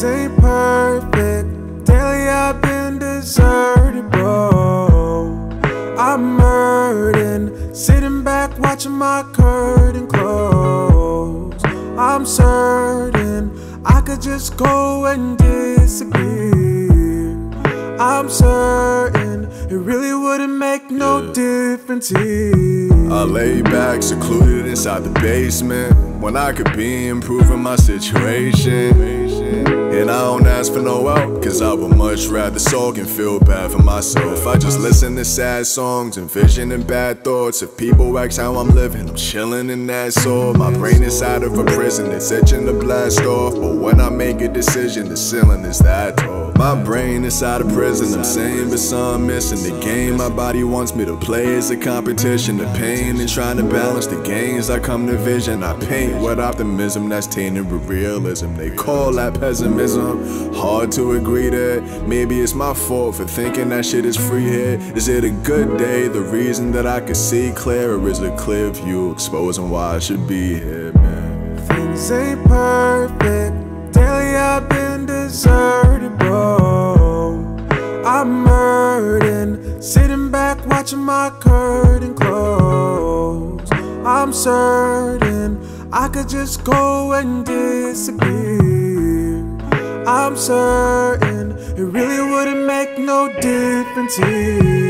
ain't perfect. Daily I've been deserted, bro. I'm hurting, sitting back watching my curtain close. I'm certain I could just go and disappear. I'm certain it really wouldn't make no yeah. difference here. I lay back, secluded inside the basement When I could be improving my situation and I don't ask for no help, cause I would much rather sulk and feel bad for myself. I just listen to sad songs, envisioning bad thoughts. If people ask how I'm living, I'm chilling in that soul. My brain inside of a prison, it's itching to blast off. But when I make a decision, the ceiling is that tall. My brain inside a prison, I'm saying, but some missing. The game my body wants me to play is a competition. The pain and trying to balance the gains I come to vision. I paint with optimism that's tainted with realism. They call pessimism. Hard to agree that maybe it's my fault for thinking that shit is free here. Is it a good day? The reason that I can see clear, or is a clear view exposing why I should be here, man? Things ain't perfect. Daily I've been deserted, bro. I'm hurting, sitting back watching my curtain close. I'm certain I could just go and disappear. I'm certain it really wouldn't make no difference here.